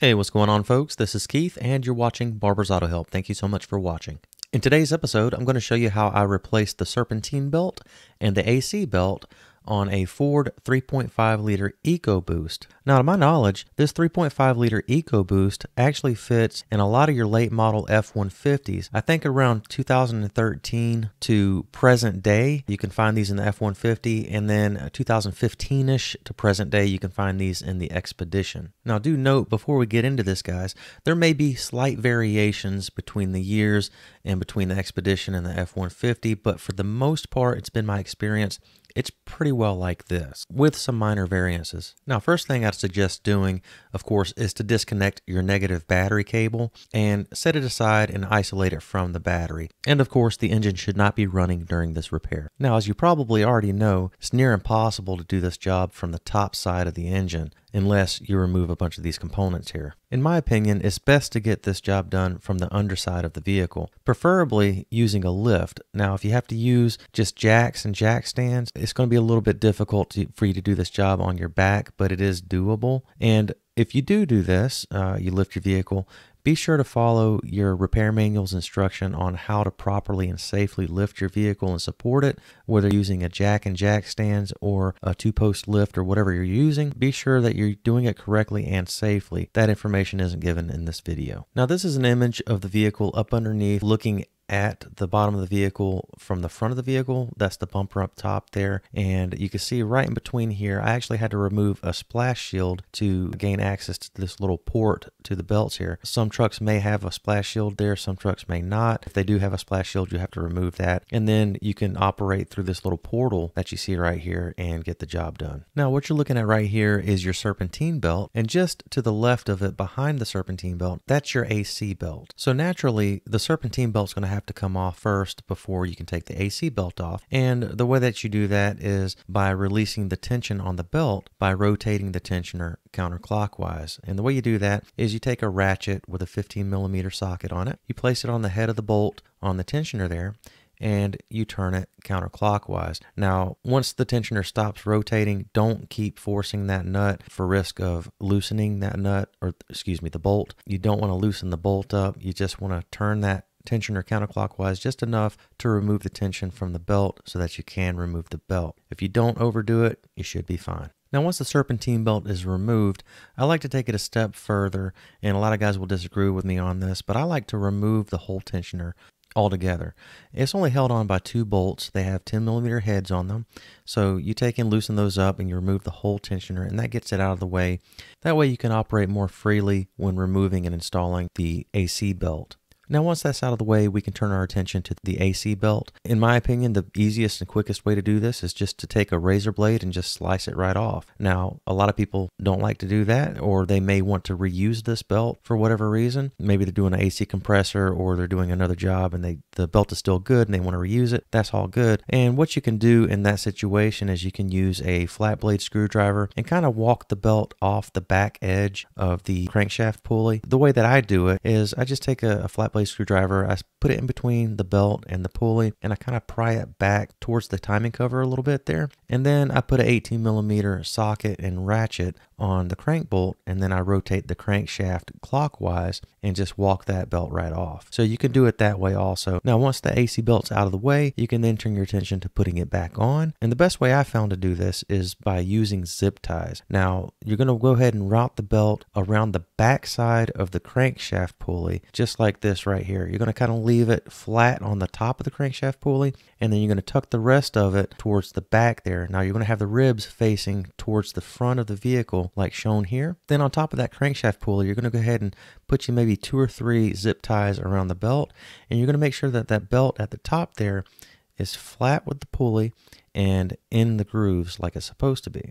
Hey, what's going on, folks? This is Keith, and you're watching Barbour's Auto Help. Thank you so much for watching. In today's episode, I'm going to show you how I replaced the serpentine belt and the AC belt on a Ford 3.5 liter EcoBoost. Now, to my knowledge, this 3.5 liter EcoBoost actually fits in a lot of your late model F 150s. I think around 2013 to present day, you can find these in the F 150, and then 2015 ish to present day, you can find these in the Expedition. Now, do note before we get into this, guys, there may be slight variations between the years and between the Expedition and the F 150, but for the most part, it's been my experience it's pretty well like this, with some minor variances. Now, first thing I'd suggest doing, of course, is to disconnect your negative battery cable and set it aside and isolate it from the battery. And of course, the engine should not be running during this repair. Now, as you probably already know, it's near impossible to do this job from the top side of the engine unless you remove a bunch of these components here. In my opinion, it's best to get this job done from the underside of the vehicle, preferably using a lift. Now, if you have to use just jacks and jack stands, it's going to be a little bit difficult to, for you to do this job on your back, but it is doable. And if you do do this, uh, you lift your vehicle, be sure to follow your repair manual's instruction on how to properly and safely lift your vehicle and support it, whether using a jack and jack stands or a two post lift or whatever you're using. Be sure that you're doing it correctly and safely. That information isn't given in this video. Now, this is an image of the vehicle up underneath looking at the bottom of the vehicle from the front of the vehicle. That's the bumper up top there. And you can see right in between here, I actually had to remove a splash shield to gain access to this little port to the belts here. Some trucks may have a splash shield there, some trucks may not. If they do have a splash shield, you have to remove that. And then you can operate through this little portal that you see right here and get the job done. Now, what you're looking at right here is your serpentine belt. And just to the left of it, behind the serpentine belt, that's your AC belt. So naturally, the serpentine belt's going to have have to come off first before you can take the AC belt off. And the way that you do that is by releasing the tension on the belt by rotating the tensioner counterclockwise. And the way you do that is you take a ratchet with a 15 millimeter socket on it, you place it on the head of the bolt on the tensioner there, and you turn it counterclockwise. Now, once the tensioner stops rotating, don't keep forcing that nut for risk of loosening that nut or excuse me, the bolt. You don't want to loosen the bolt up. You just want to turn that tensioner counterclockwise just enough to remove the tension from the belt so that you can remove the belt. If you don't overdo it, you should be fine. Now, once the serpentine belt is removed, I like to take it a step further, and a lot of guys will disagree with me on this, but I like to remove the whole tensioner altogether. It's only held on by two bolts. They have 10 millimeter heads on them. So you take and loosen those up and you remove the whole tensioner and that gets it out of the way. That way you can operate more freely when removing and installing the AC belt. Now, once that's out of the way, we can turn our attention to the AC belt. In my opinion, the easiest and quickest way to do this is just to take a razor blade and just slice it right off. Now, a lot of people don't like to do that, or they may want to reuse this belt for whatever reason. Maybe they're doing an AC compressor or they're doing another job and they the belt is still good and they want to reuse it. That's all good. And what you can do in that situation is you can use a flat blade screwdriver and kind of walk the belt off the back edge of the crankshaft pulley. The way that I do it is I just take a, a flat blade screwdriver. I put it in between the belt and the pulley and I kind of pry it back towards the timing cover a little bit there. And then I put an 18 millimeter socket and ratchet on the crank bolt and then I rotate the crankshaft clockwise and just walk that belt right off. So you can do it that way also. Now once the AC belt's out of the way, you can then turn your attention to putting it back on. And the best way I found to do this is by using zip ties. Now you're going to go ahead and route the belt around the back side of the crankshaft pulley just like this right here. You're going to kind of leave it flat on the top of the crankshaft pulley and then you're going to tuck the rest of it towards the back there. Now you're going to have the ribs facing towards the front of the vehicle like shown here. Then on top of that crankshaft pulley, you're going to go ahead and put you maybe two or three zip ties around the belt. And you're going to make sure that that belt at the top there is flat with the pulley and in the grooves like it's supposed to be.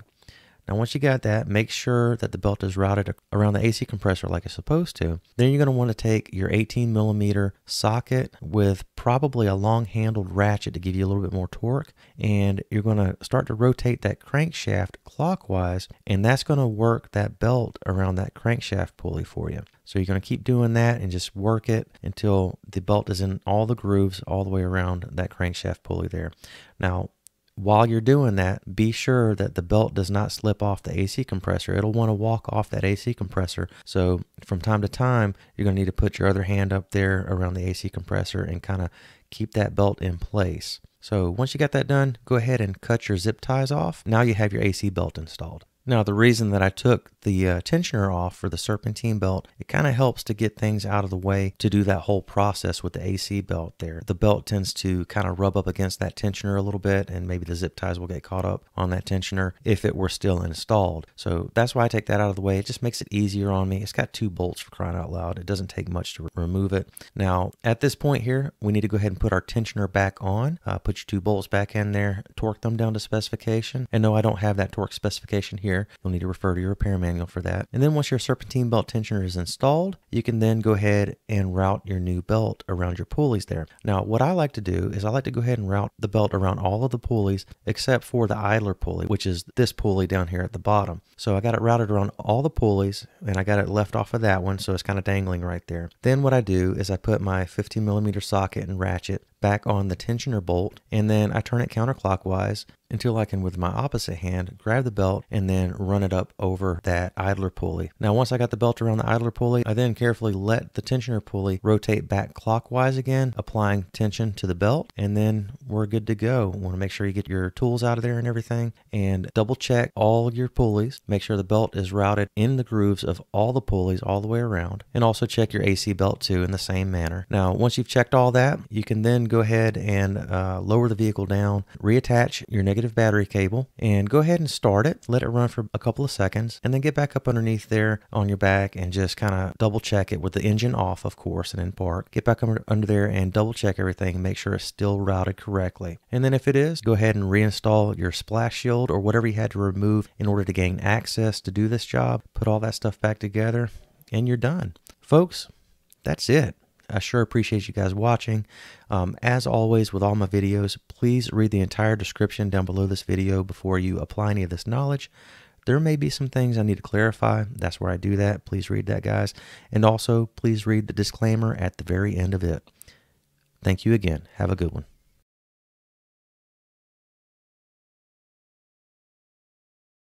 Now, once you got that, make sure that the belt is routed around the AC compressor like it's supposed to. Then you're going to want to take your 18 millimeter socket with probably a long handled ratchet to give you a little bit more torque. And you're going to start to rotate that crankshaft clockwise, and that's going to work that belt around that crankshaft pulley for you. So you're going to keep doing that and just work it until the belt is in all the grooves all the way around that crankshaft pulley there. Now, while you're doing that, be sure that the belt does not slip off the AC compressor. It'll want to walk off that AC compressor. So from time to time, you're going to need to put your other hand up there around the AC compressor and kind of keep that belt in place. So once you got that done, go ahead and cut your zip ties off. Now you have your AC belt installed. Now, the reason that I took the uh, tensioner off for the serpentine belt, it kind of helps to get things out of the way to do that whole process with the AC belt there. The belt tends to kind of rub up against that tensioner a little bit, and maybe the zip ties will get caught up on that tensioner if it were still installed. So that's why I take that out of the way. It just makes it easier on me. It's got two bolts for crying out loud. It doesn't take much to remove it. Now, at this point here, we need to go ahead and put our tensioner back on. Uh, put your two bolts back in there, torque them down to specification. And no, I don't have that torque specification here You'll need to refer to your repair manual for that. And then once your serpentine belt tensioner is installed, you can then go ahead and route your new belt around your pulleys there. Now, what I like to do is I like to go ahead and route the belt around all of the pulleys except for the idler pulley, which is this pulley down here at the bottom. So I got it routed around all the pulleys and I got it left off of that one, so it's kind of dangling right there. Then what I do is I put my 15 millimeter socket and ratchet back on the tensioner bolt and then I turn it counterclockwise until I can, with my opposite hand, grab the belt and then run it up over that idler pulley. Now, once I got the belt around the idler pulley, I then carefully let the tensioner pulley rotate back clockwise again, applying tension to the belt, and then we're good to go. Want to make sure you get your tools out of there and everything, and double check all your pulleys. Make sure the belt is routed in the grooves of all the pulleys all the way around, and also check your AC belt too in the same manner. Now, once you've checked all that, you can then go ahead and uh, lower the vehicle down, reattach your negative battery cable and go ahead and start it. Let it run for a couple of seconds and then get back up underneath there on your back and just kind of double check it with the engine off, of course, and in park. Get back under there and double check everything make sure it's still routed correctly. And then if it is, go ahead and reinstall your splash shield or whatever you had to remove in order to gain access to do this job. Put all that stuff back together and you're done. Folks, that's it. I sure appreciate you guys watching. Um, as always, with all my videos, please read the entire description down below this video before you apply any of this knowledge. There may be some things I need to clarify. That's where I do that. Please read that, guys. And also, please read the disclaimer at the very end of it. Thank you again. Have a good one.